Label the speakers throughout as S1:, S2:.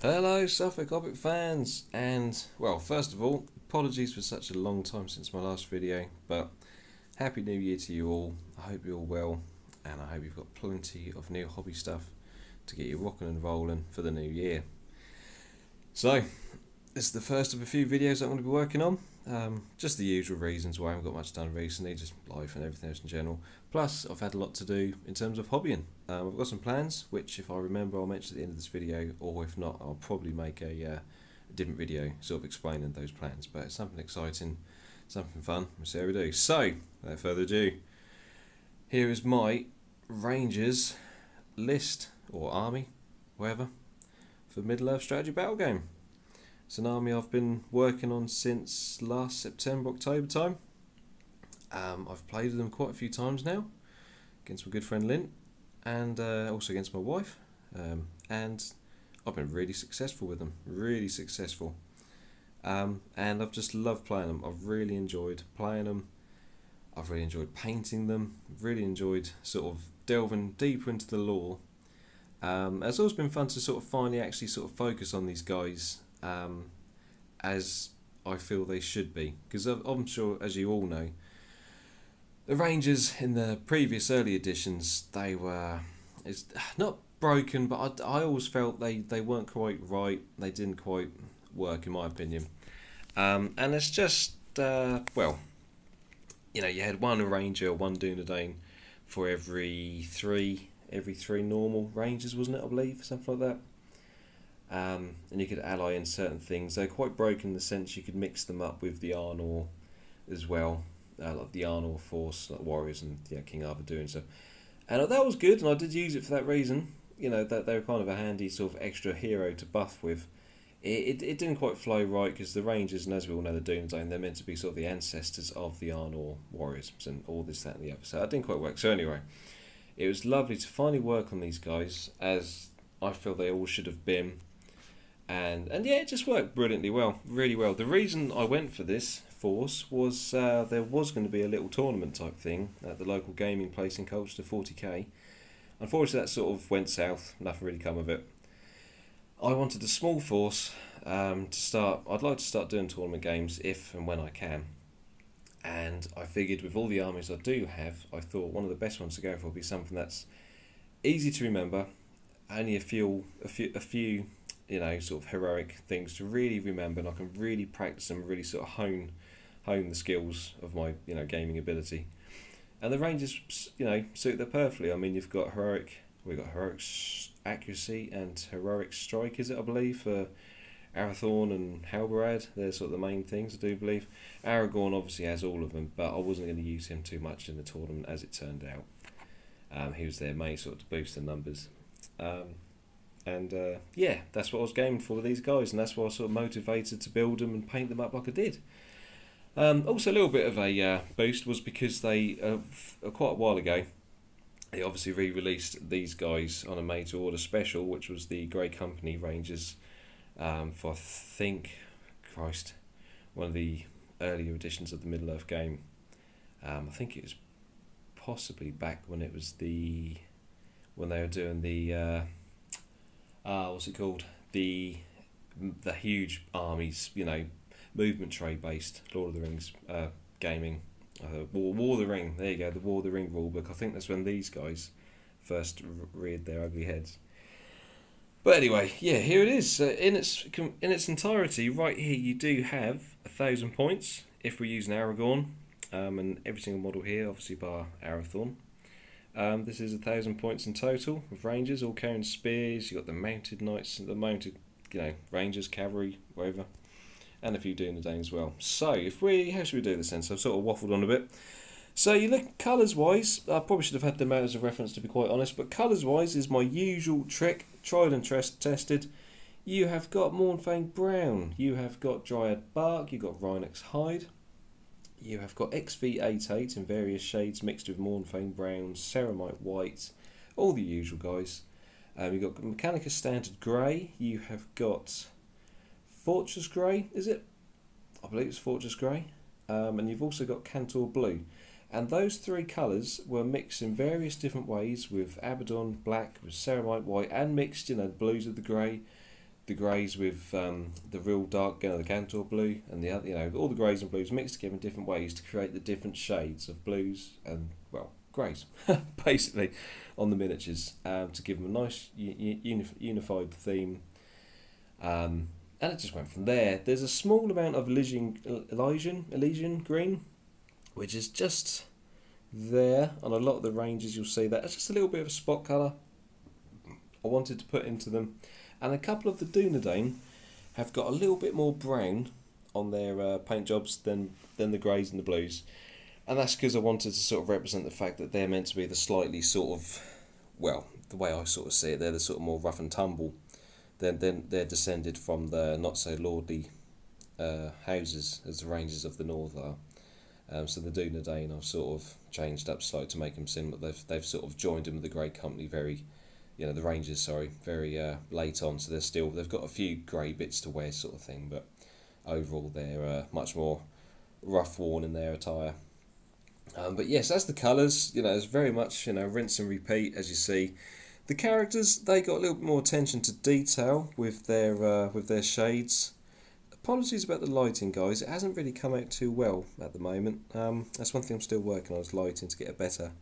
S1: Hello, Suffolk Hobbit fans, and well, first of all, apologies for such a long time since my last video, but Happy New Year to you all. I hope you're all well, and I hope you've got plenty of new hobby stuff to get you rocking and rolling for the new year. So, this is the first of a few videos I'm going to be working on. Um, just the usual reasons why I haven't got much done recently, just life and everything else in general. Plus, I've had a lot to do in terms of hobbying. Um, I've got some plans, which if I remember, I'll mention at the end of this video, or if not, I'll probably make a, uh, different video sort of explaining those plans. But it's something exciting, something fun. We'll see how we do. So, without further ado, here is my Rangers list, or army, whatever, for Middle Earth Strategy Battle Game. Army I've been working on since last September, October time. Um, I've played with them quite a few times now, against my good friend Lynn, and uh, also against my wife. Um, and I've been really successful with them, really successful. Um, and I've just loved playing them. I've really enjoyed playing them. I've really enjoyed painting them. Really enjoyed sort of delving deeper into the lore. Um, it's always been fun to sort of finally actually sort of focus on these guys um, as I feel they should be. Because I'm sure, as you all know, the Rangers in the previous early editions, they were it's not broken, but I, I always felt they, they weren't quite right. They didn't quite work, in my opinion. Um, and it's just, uh, well, you know, you had one Ranger, one Dunedain for every three, every three normal Rangers, wasn't it? I believe something like that. Um, and you could ally in certain things. They're quite broken in the sense you could mix them up with the Arnor as well, uh, like the Arnor Force, like Warriors and yeah, King Arthur doing so. And that was good, and I did use it for that reason. You know, that they were kind of a handy sort of extra hero to buff with. It, it, it didn't quite flow right because the Rangers, and as we all know, the Dunedain, they're meant to be sort of the ancestors of the Arnor Warriors and all this, that, and the other. So that didn't quite work. So anyway, it was lovely to finally work on these guys as I feel they all should have been and and yeah, it just worked brilliantly well, really well. The reason I went for this force was uh, there was going to be a little tournament type thing at the local gaming place in Colchester, 40k. Unfortunately, that sort of went south. Nothing really come of it. I wanted a small force um, to start. I'd like to start doing tournament games if and when I can. And I figured with all the armies I do have, I thought one of the best ones to go for would be something that's easy to remember, only a few, a few, a few you know, sort of heroic things to really remember, and I can really practice and really sort of hone hone the skills of my you know gaming ability. And the Rangers, you know, suit that perfectly. I mean, you've got heroic, we've got heroic accuracy and heroic strike, is it? I believe for Arathorn and Halbarad. They're sort of the main things I do believe. Aragorn obviously has all of them, but I wasn't going to use him too much in the tournament as it turned out. Um, he was there mainly sort of to boost the numbers. Um, and uh, yeah, that's what I was gaming for with these guys, and that's why I was sort of motivated to build them and paint them up like I did. Um, also, a little bit of a uh, boost was because they, uh, uh quite a while ago, they obviously re released these guys on a made to order special, which was the Grey Company Rangers um, for, I think, Christ, one of the earlier editions of the Middle Earth game. Um, I think it was possibly back when it was the when they were doing the uh, uh, what's it called? The the huge armies, you know, movement trade based Lord of the Rings uh, gaming. Uh, War, War of the Ring, there you go, the War of the Ring rulebook. I think that's when these guys first reared their ugly heads. But anyway, yeah, here it is uh, in its in its entirety. Right here, you do have a thousand points if we use an Aragorn, um, and every single model here, obviously bar Arathorn. Um, this is a thousand points in total with rangers all carrying spears. You got the mounted knights, the mounted, you know, rangers, cavalry, whatever, and a few Dunedain as well. So if we, how should we do this then? So I've sort of waffled on a bit. So you look colours wise, I probably should have had them out as a reference to be quite honest, but colours wise is my usual trick, tried and tested. You have got Mournfang Brown, you have got Dryad Bark, you've got Rhinox Hide, you have got XV88 in various shades mixed with Mournfang Brown, Ceramite White, all the usual guys. Um, you've got Mechanicus Standard Grey, you have got Fortress Grey, is it? I believe it's Fortress Grey. Um, and you've also got Kantor Blue. And those three colours were mixed in various different ways with Abaddon Black, with Ceramite White, and mixed, you know, blues of the grey. The greys with um, the real dark, you know, the Kantor blue, and the other, you know, all the greys and blues mixed together in different ways to create the different shades of blues and well, greys, basically, on the miniatures um, to give them a nice uni- unified theme. Um, and it just went from there. There's a small amount of Elysian, Elysian, Elysian green, which is just there on a lot of the Rangers. You'll see that it's just a little bit of a spot colour. I wanted to put into them and a couple of the Dunedain have got a little bit more brown on their uh, paint jobs than than the greys and the blues, and that's because I wanted to sort of represent the fact that they're meant to be the slightly sort of, well, the way I sort of see it, they're the sort of more rough and tumble. Then then they're descended from the not so lordly uh, houses as the Rangers of the North are. Um, so the Dunedain I've sort of changed up slightly to make them seem that they've they've sort of joined in with the Grey Company very you know the Rangers, sorry, very uh, late on, so they're still they've got a few grey bits to wear, sort of thing, but overall they're uh, much more rough worn in their attire. Um, but yes, as the colours, you know, it's very much you know rinse and repeat as you see. The characters they got a little bit more attention to detail with their uh, with their shades. Apologies about the lighting, guys. It hasn't really come out too well at the moment. Um, that's one thing I'm still working on is lighting to get a better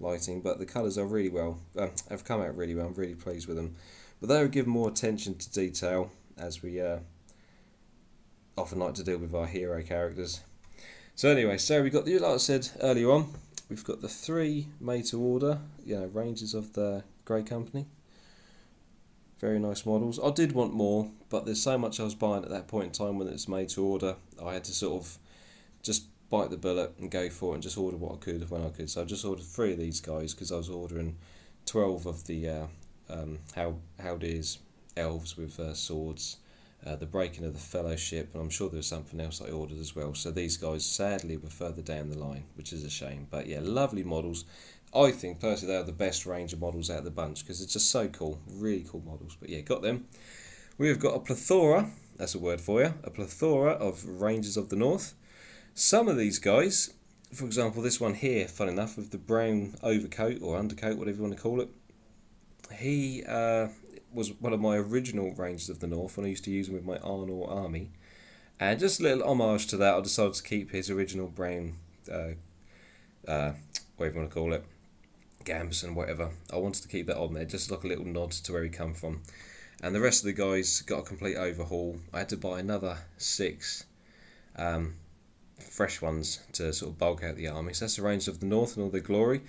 S1: lighting, but the colours are really well, uh, have come out really well. I'm really pleased with them. But they will give more attention to detail as we uh, often like to deal with our hero characters. So anyway, so we've got the like I said earlier on, we've got the three made to order, you know, Rangers of the Grey Company. Very nice models. I did want more, but there's so much I was buying at that point in time when it's made to order. I had to sort of just bite the bullet and go for it and just order what I could when I could. So I just ordered three of these guys because I was ordering 12 of the uh, um, how elves with uh, swords, uh, the breaking of the fellowship, and I'm sure there was something else I ordered as well. So these guys sadly were further down the line, which is a shame. But yeah, lovely models. I think personally they are the best range of models out of the bunch because it's just so cool, really cool models. But yeah, got them. We have got a plethora, that's a word for you, a plethora of Rangers of the North. Some of these guys, for example, this one here, fun enough, with the brown overcoat or undercoat, whatever you want to call it, he uh, was one of my original Rangers of the North when I used to use him with my Arnor army. And just a little homage to that, I decided to keep his original brown, uh, uh, whatever you want to call it, Gambeson, whatever. I wanted to keep that on there, just like a little nod to where he come from. And the rest of the guys got a complete overhaul. I had to buy another six. Um, fresh ones to sort of bulk out the army. So that's the Rangers of the North and all their glory.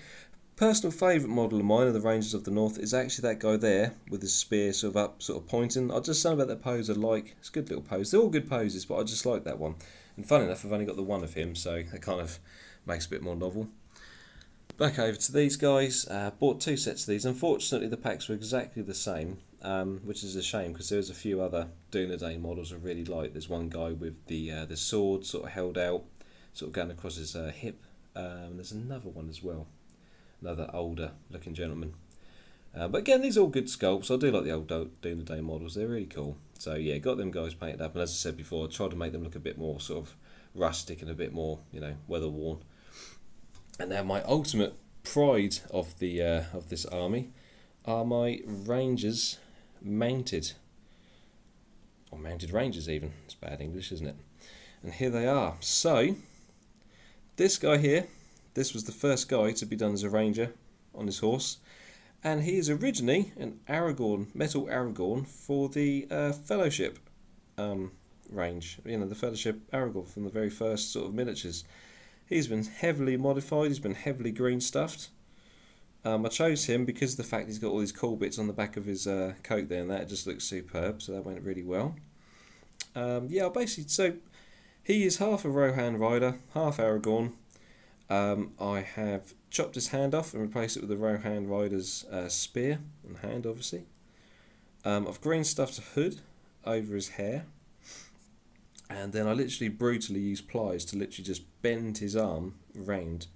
S1: Personal favourite model of mine of the Rangers of the North is actually that guy there with his spear sort of up, sort of pointing. I just something about that pose I like. It's a good little pose. They're all good poses, but I just like that one. And fun enough, I've only got the one of him, so it kind of makes a bit more novel. Back over to these guys. Uh, bought two sets of these. Unfortunately, the packs were exactly the same um, which is a shame because there's a few other Dunedain models I really like. There's one guy with the uh, the sword sort of held out, sort of going across his uh, hip. Um, there's another one as well, another older looking gentleman. Uh, but again, these are all good sculpts. I do like the old Dunedain models. They're really cool. So yeah, got them guys painted up, and as I said before, I tried to make them look a bit more sort of rustic and a bit more, you know, weather worn. And now my ultimate pride of the uh, of this army are my Rangers mounted, or mounted rangers even. It's bad English, isn't it? And here they are. So, this guy here, this was the first guy to be done as a ranger on his horse. And he is originally an Aragorn, metal Aragorn for the uh, Fellowship um, range. You know, the Fellowship Aragorn from the very first sort of miniatures. He's been heavily modified, he's been heavily green stuffed. Um, I chose him because of the fact he's got all these cool bits on the back of his uh, coat there, and that just looks superb. So that went really well. Um, yeah, basically, so he is half a Rohan rider, half Aragorn. Um, I have chopped his hand off and replaced it with a Rohan rider's uh, spear and hand, obviously. Um, I've green stuffed a hood over his hair. And then I literally brutally used pliers to literally just bend his arm round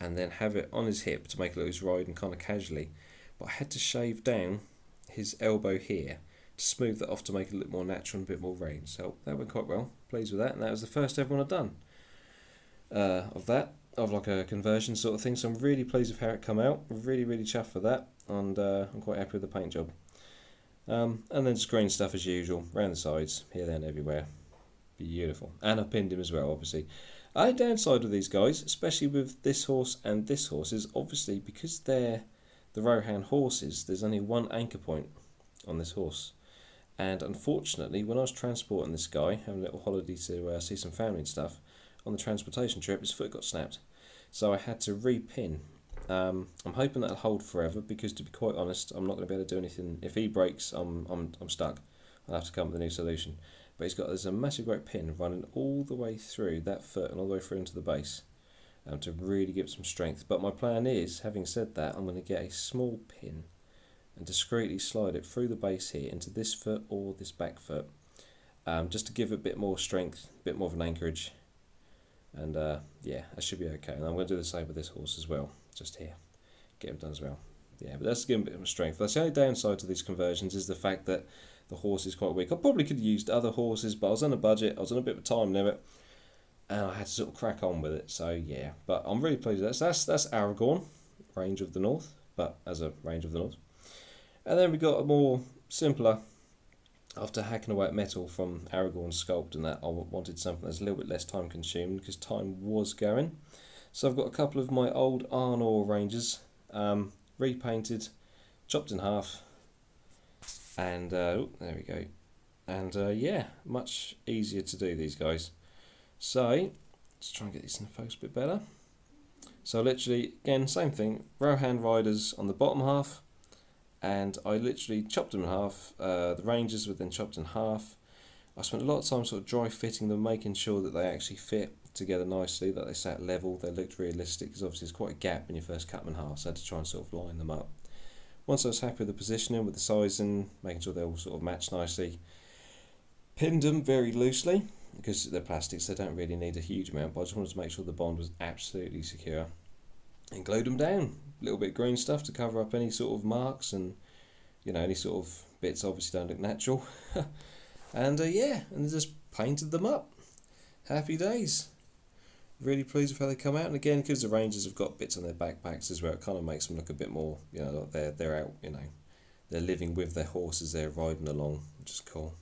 S1: and then have it on his hip to make it look as riding kind of casually. But I had to shave down his elbow here to smooth that off to make it look more natural and a bit more range. So that went quite well. Pleased with that, and that was the first ever one I've done uh, of that, of like a conversion sort of thing. So I'm really pleased with how it come out. Really, really chuffed for that, and uh, I'm quite happy with the paint job. Um, and then green stuff as usual, around the sides, here, there and everywhere. Beautiful. And I pinned him as well, obviously. I downside with these guys, especially with this horse and this horse, is obviously because they're the Rohan horses, there's only one anchor point on this horse. And unfortunately, when I was transporting this guy, having a little holiday to uh, see some family and stuff, on the transportation trip, his foot got snapped. So I had to repin. Um, I'm hoping that'll hold forever because, to be quite honest, I'm not going to be able to do anything. If he breaks, I'm, I'm, I'm stuck. I'll have to come up with a new solution. But he's got there's a massive great pin running all the way through that foot and all the way through into the base um, to really give it some strength. But my plan is, having said that, I'm going to get a small pin and discreetly slide it through the base here into this foot or this back foot um, just to give it a bit more strength, a bit more of an anchorage and uh, yeah, that should be okay. And I'm going to do the same with this horse as well, just here, get him done as well. Yeah, but that's giving a bit of strength. That's the only downside to these conversions is the fact that the horse is quite weak. I probably could have used other horses, but I was on a budget, I was on a bit of a time limit, and I had to sort of crack on with it. So yeah, but I'm really pleased with that. So that's that's Aragorn, Ranger of the north, but as a Ranger of the north. And then we got a more simpler, after hacking away at metal from Aragorn's sculpt and that, I wanted something that's a little bit less time consuming because time was going. So I've got a couple of my old Arnor Rangers, um, repainted, chopped in half, and uh, there we go. And uh, yeah, much easier to do these guys. So let's try and get these in focus a bit better. So literally, again, same thing. Rohan riders on the bottom half, and I literally chopped them in half. Uh, the Rangers were then chopped in half. I spent a lot of time sort of dry fitting them, making sure that they actually fit together nicely, that they sat level, they looked realistic, because obviously there's quite a gap when you first cut them in half, so I had to try and sort of line them up. Once I was happy with the positioning, with the sizing, making sure they all sort of match nicely, pinned them very loosely, because they're plastics, they don't really need a huge amount, but I just wanted to make sure the bond was absolutely secure. And glued them down, a little bit of green stuff to cover up any sort of marks and you know any sort of bits obviously don't look natural. And uh, yeah and just painted them up. Happy days really pleased with how they come out. And again because the rangers have got bits on their backpacks as well it kind of makes them look a bit more you know like they're they're out you know they're living with their horses they're riding along which is cool.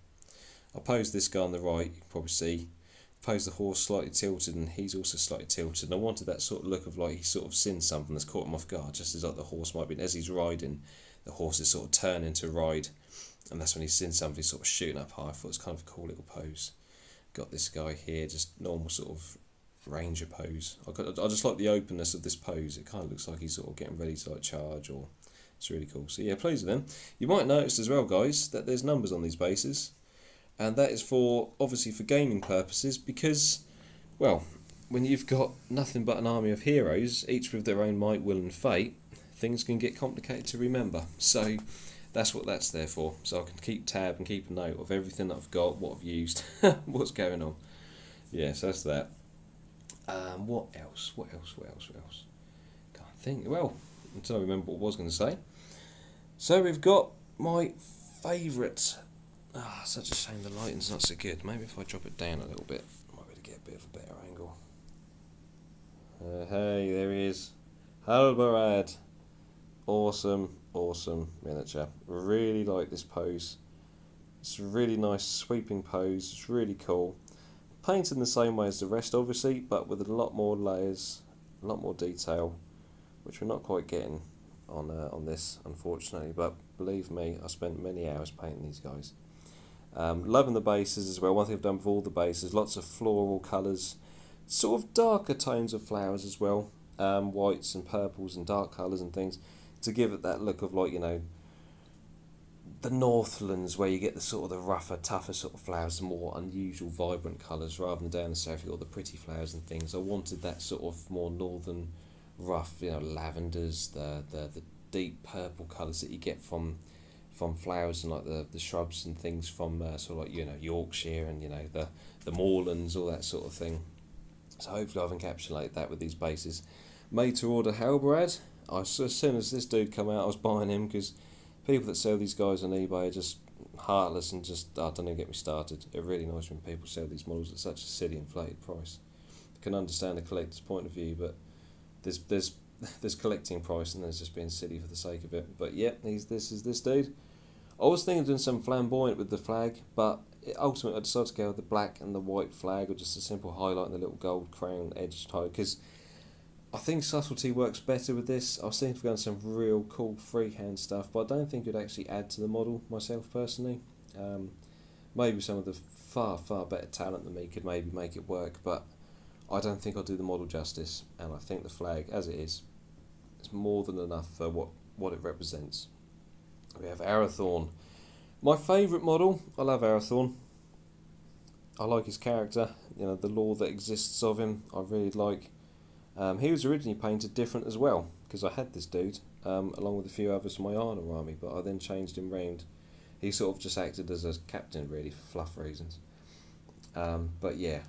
S1: I pose this guy on the right you can probably see. Pose the horse slightly tilted and he's also slightly tilted. And I wanted that sort of look of like he's sort of seen something that's caught him off guard just as like the horse might be. As he's riding the horse is sort of turning to ride. And that's when he's seen somebody sort of shooting up high I thought it was kind of a cool little pose. Got this guy here just normal sort of ranger pose. I, I just like the openness of this pose. It kind of looks like he's sort of getting ready to like charge or it's really cool. So yeah pleased with them you might notice as well guys that there's numbers on these bases. And that is for obviously for gaming purposes because well when you've got nothing but an army of heroes each with their own might will and fate things can get complicated to remember. So that's what that's there for. So I can keep tab and keep a note of everything that I've got what I've used what's going on. Yes that's that um, what else what else what else what else can't think well until I remember what I was going to say so we've got my favourite Ah, such a shame the lighting's not so good. Maybe if I drop it down a little bit, I might be able to get a bit of a better angle. Uh, hey, there he is. Awesome, awesome miniature. Really like this pose. It's a really nice sweeping pose. It's really cool. Painted in the same way as the rest, obviously, but with a lot more layers, a lot more detail, which we're not quite getting on uh, on this, unfortunately. But believe me, I spent many hours painting these guys. Um, loving the bases as well. One thing I've done with all the bases, lots of floral colours, sort of darker tones of flowers as well, um, whites and purples and dark colours and things, to give it that look of like you know the Northlands where you get the sort of the rougher, tougher sort of flowers, more unusual, vibrant colours, rather than down the south you got the pretty flowers and things. I wanted that sort of more northern, rough, you know, lavenders, the the, the deep purple colours that you get from from flowers and like the, the shrubs and things from uh, sort of like you know Yorkshire and you know the the moorlands all that sort of thing. So hopefully I've encapsulated that with these bases. Made to order Halbarad. I as soon as this dude come out, I was buying him because people that sell these guys on eBay are just heartless and just I don't know get me started. It really annoys when people sell these models at such a silly inflated price. I can understand the collector's point of view, but there's there's there's collecting price and there's just being silly for the sake of it. But yeah, he's this is this dude. I was thinking of doing some flamboyant with the flag, but ultimately I decided to go with the black and the white flag, or just a simple highlight and the little gold crown edge tie, because I think subtlety works better with this. I was thinking of going some real cool freehand stuff, but I don't think it would actually add to the model myself personally. Um, maybe some of the far, far better talent than me could maybe make it work, but I don't think I'll do the model justice, and I think the flag, as it is, is more than enough for what, what it represents. We have Arathorn. My favourite model, I love Arathorn. I like his character, you know, the lore that exists of him, I really like. Um, he was originally painted different as well, because I had this dude, um, along with a few others from my Arnor army, but I then changed him round. He sort of just acted as a captain, really, for fluff reasons. Um, but yeah,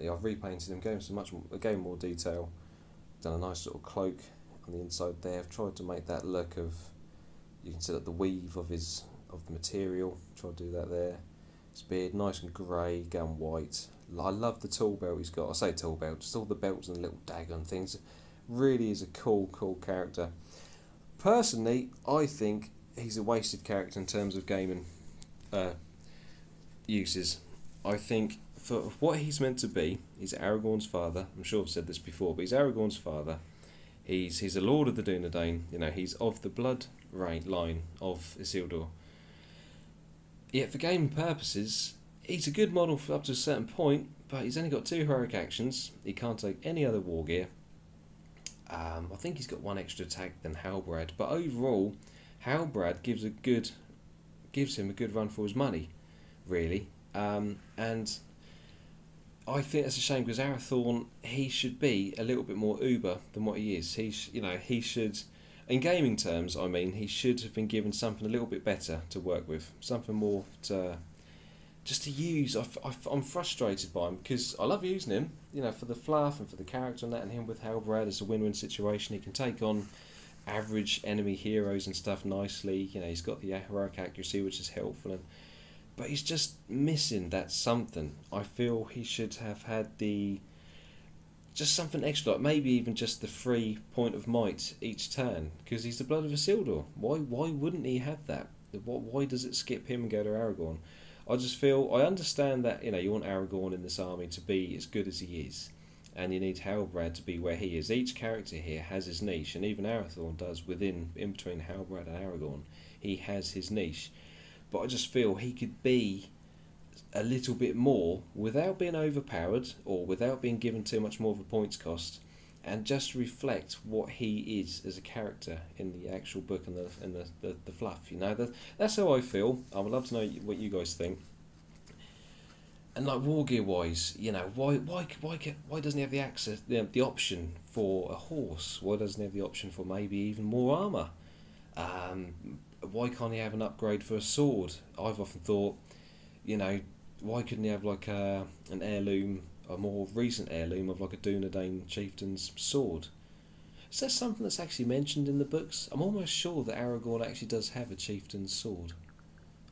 S1: I've repainted him, gave him some much again more detail, done a nice sort of cloak on the inside there. I've tried to make that look of, you can see that the weave of his of the material. Try to do that there. His beard nice and grey, going white. I love the tool belt he's got. I say tool belt, just all the belts and little dagger and things. Really is a cool, cool character. Personally, I think he's a wasted character in terms of gaming uh, uses. I think for what he's meant to be, he's Aragorn's father. I'm sure I've said this before, but he's Aragorn's father. He's he's a lord of the Dunedain. You know, he's of the blood right line of Isildur. Yet for gaming purposes, he's a good model for up to a certain point, but he's only got two heroic actions. He can't take any other war gear. Um, I think he's got one extra attack than Halbarad, but overall, Halbarad gives a good, gives him a good run for his money, really. Um, and I think that's a shame because Arathorn he should be a little bit more uber than what he is. He you know he should, in gaming terms, I mean he should have been given something a little bit better to work with, something more to just to use. I, am frustrated by him because I love using him, you know, for the fluff and for the character and that, and him with Halbarad is a win-win situation. He can take on average enemy heroes and stuff nicely. You know, he's got the heroic accuracy, which is helpful and but he's just missing that something. I feel he should have had the just something extra, like maybe even just the free point of might each turn, because he's the blood of Isildur. Why why wouldn't he have that? Why does it skip him and go to Aragorn? I just feel I understand that you know you want Aragorn in this army to be as good as he is, and you need Halbarad to be where he is. Each character here has his niche, and even Arathorn does within in between Halbarad and Aragorn. He has his niche but I just feel he could be a little bit more without being overpowered or without being given too much more of a points cost and just reflect what he is as a character in the actual book and the and the, the, the fluff you know? That, that's how I feel. I would love to know what you guys think. And like war gear wise you know why why why why doesn't he have the access the, the option for a horse? Why doesn't he have the option for maybe even more armor? Um, why can't he have an upgrade for a sword? I've often thought, you know, why couldn't he have like a, an heirloom, a more recent heirloom of like a Dunedain chieftain's sword? Is that something that's actually mentioned in the books? I'm almost sure that Aragorn actually does have a chieftain's sword.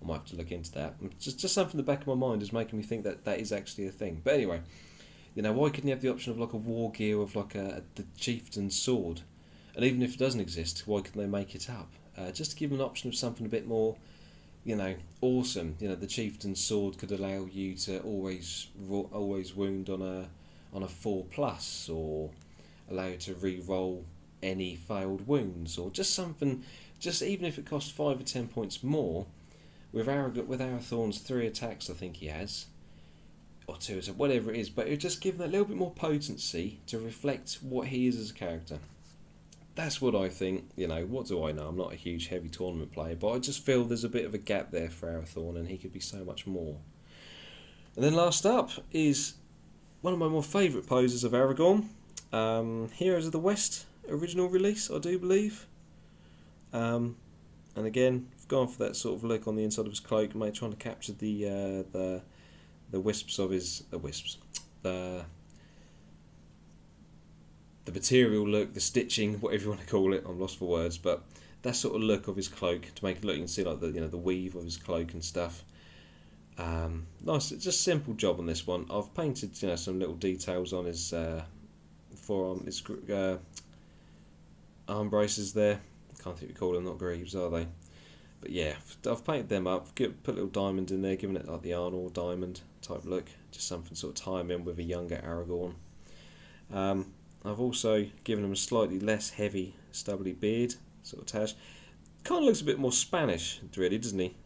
S1: I might have to look into that. Just, just something in the back of my mind is making me think that that is actually a thing. But anyway, you know, why couldn't you have the option of like a war gear of like a the chieftain's sword? And even if it doesn't exist, why couldn't they make it up? uh, just to give them an option of something a bit more, you know, awesome. You know, the chieftain's sword could allow you to always always wound on a on a four plus, or allow you to re-roll any failed wounds, or just something. Just even if it costs five or ten points more, with Aragorn, with Arathorn's three attacks, I think he has, or two, so whatever it is. But it just give him a little bit more potency to reflect what he is as a character that's what I think. You know, what do I know? I'm not a huge heavy tournament player, but I just feel there's a bit of a gap there for Arathorn, and he could be so much more. And then last up is one of my more favourite poses of Aragorn, um, Heroes of the West original release, I do believe. Um, and again, I've gone for that sort of look on the inside of his cloak, mate, trying to capture the uh, the the wisps of his the wisps, the the material look, the stitching, whatever you want to call it. I'm lost for words, but that sort of look of his cloak to make it look. You can see like the you know the weave of his cloak and stuff. Um, nice, it's just simple job on this one. I've painted you know some little details on his uh, forearm, his uh, arm braces there. Can't think we call them, not greaves, are they? but yeah, I've painted them up, put little diamond in there, giving it like the Arnor diamond type look, just something sort of tie them in with a younger Aragorn. Um, I've also given him a slightly less heavy, stubbly beard, sort of tash. Kind of looks a bit more Spanish, really, doesn't he?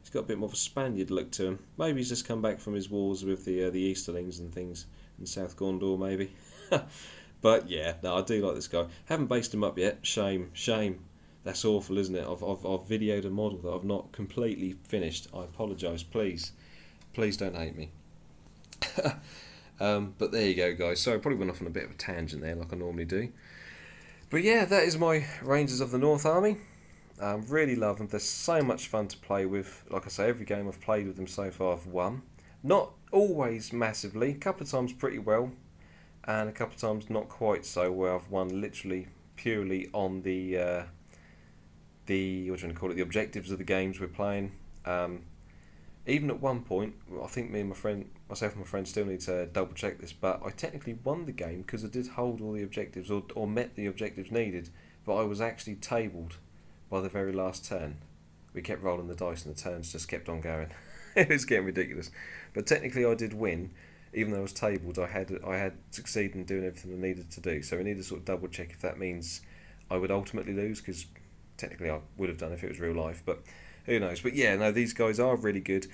S1: He's got a bit more of a Spaniard look to him. Maybe he's just come back from his wars with the uh, the Easterlings and things in South Gondor, maybe. but yeah, no, I do like this guy. Haven't based him up yet. Shame, shame. That's awful, isn't it? I've, I've, I've videoed a model that I've not completely finished. I apologise, please. Please don't hate me. um, but there you go, guys. So I probably went off on a bit of a tangent there, like I normally do. But yeah, that is my Rangers of the North Army. Um, really love them. They're so much fun to play with. Like I say, every game I've played with them so far, I've won. Not always massively. A couple of times pretty well, and a couple of times not quite so. Where I've won literally purely on the uh, the what do you want to call it? The objectives of the games we're playing. Um, even at one point, I think me and my friend, myself and my friend, still need to double check this. But I technically won the game because I did hold all the objectives or or met the objectives needed. But I was actually tabled by the very last turn. We kept rolling the dice and the turns just kept on going. it was getting ridiculous. But technically, I did win, even though I was tabled. I had I had succeeded in doing everything I needed to do. So we need to sort of double check if that means I would ultimately lose because technically I would have done if it was real life. But who knows? But yeah, no, these guys are really good.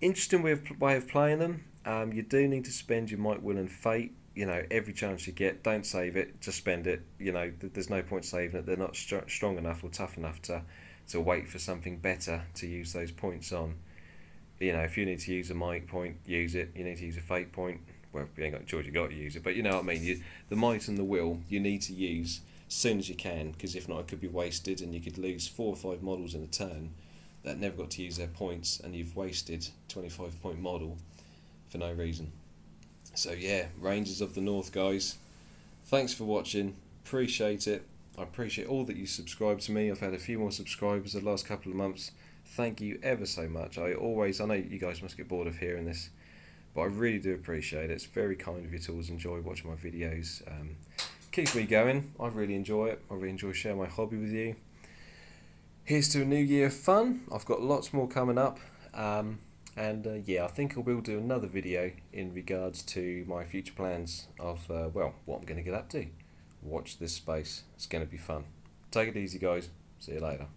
S1: Interesting way of, way of playing them. Um, you do need to spend your might, will, and fate. You know, every chance you get, don't save it. Just spend it. You know, th- there's no point saving it. They're not str- strong enough or tough enough to to wait for something better to use those points on. You know, if you need to use a might point, use it. You need to use a fate point. Well, you ain't got George, you got to use it. But you know what I mean. You, the might and the will, you need to use as soon as you can, because if not, it could be wasted, and you could lose four or five models in a turn that never got to use their points, and you've wasted 25 point model for no reason. So, yeah, Rangers of the North, guys. Thanks for watching. Appreciate it. I appreciate all that you subscribe to me. I've had a few more subscribers the last couple of months. Thank you ever so much. I always, I know you guys must get bored of hearing this, but I really do appreciate it. It's very kind of you to always enjoy watching my videos. Um, keeps me going. I really enjoy it. I really enjoy sharing my hobby with you. Here's to a new year of fun. I've got lots more coming up. Um, and uh, yeah, I think I will do another video in regards to my future plans of, uh, well, what I'm going to get up to. Watch this space. It's going to be fun. Take it easy, guys. See you later.